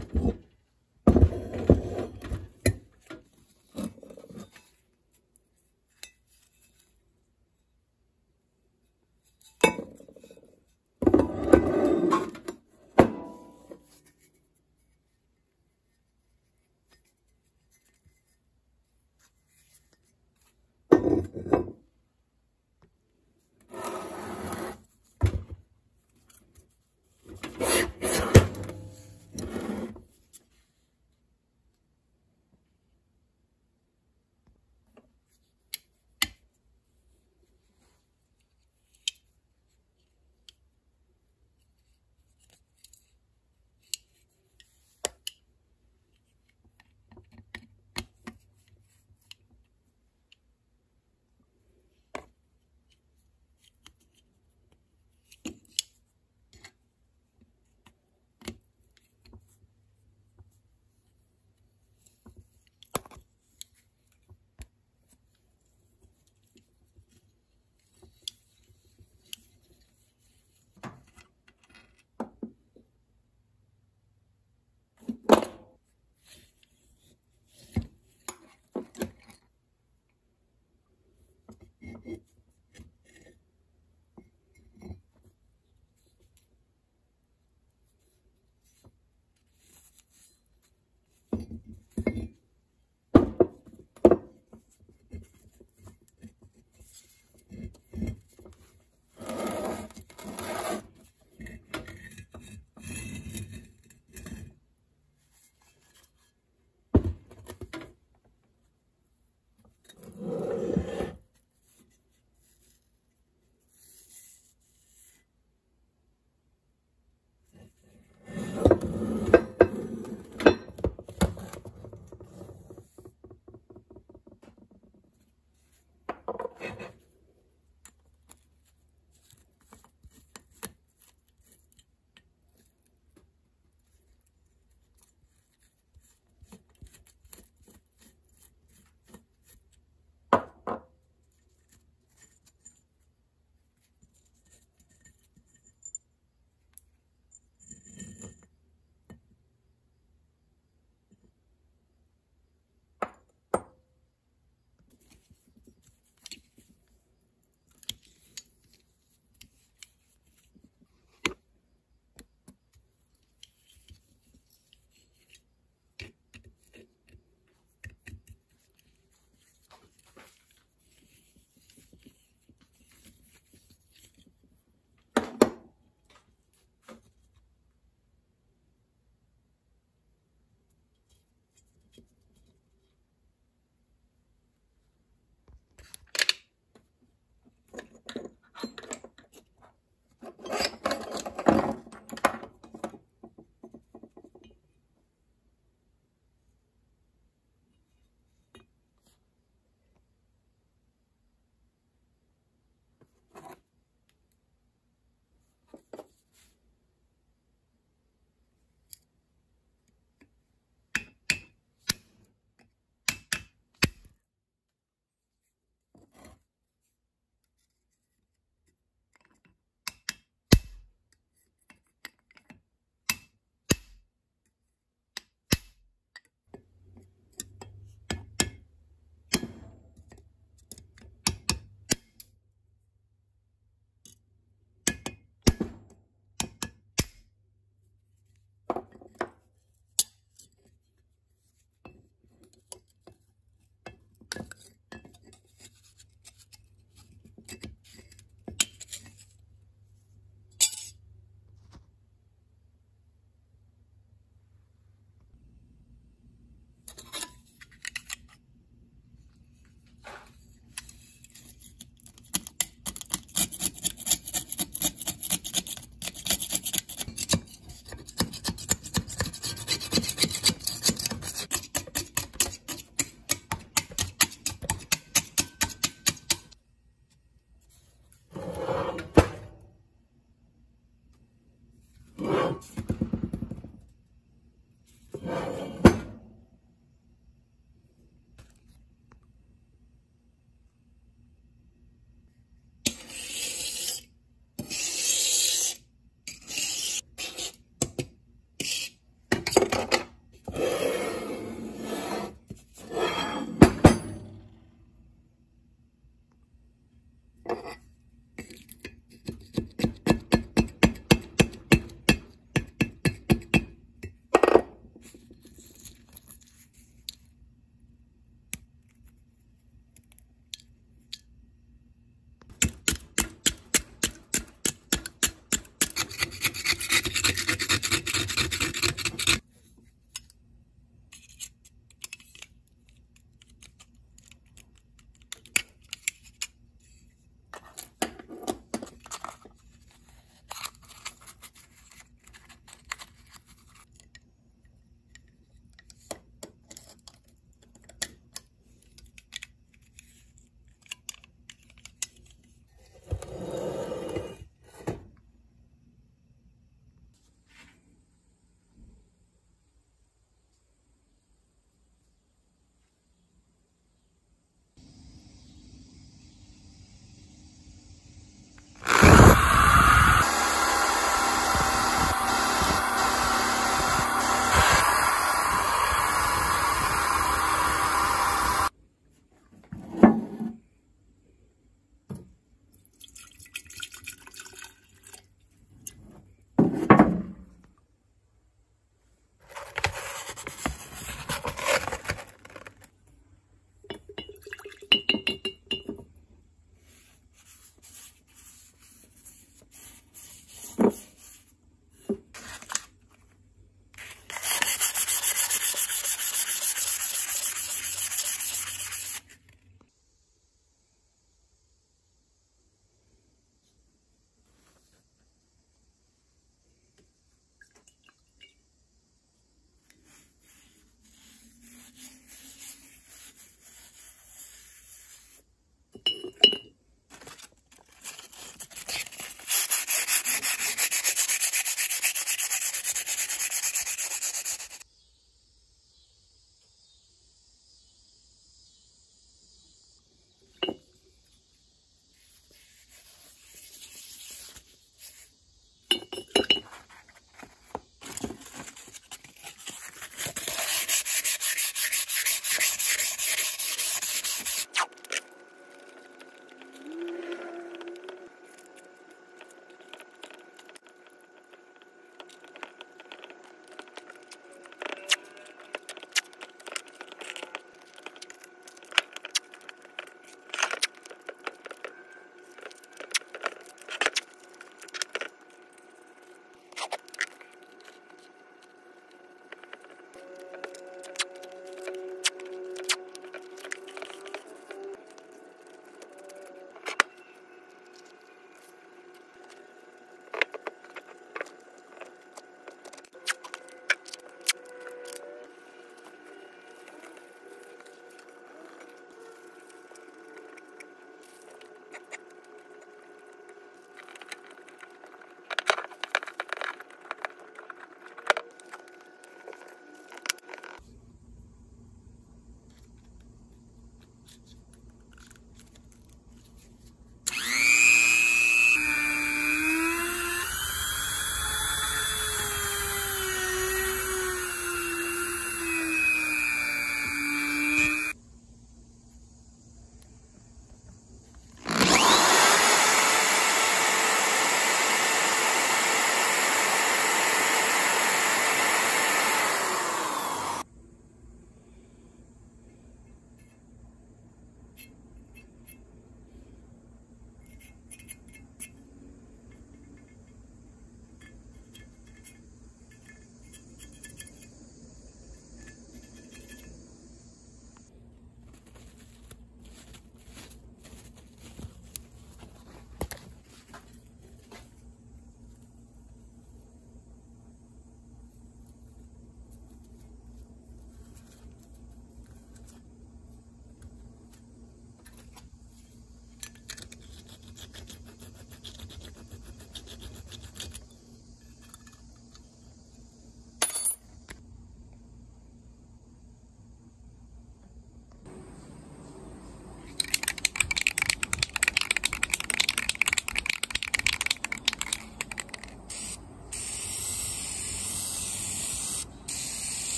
Oh, of it.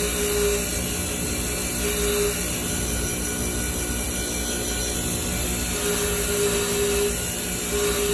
Thank you.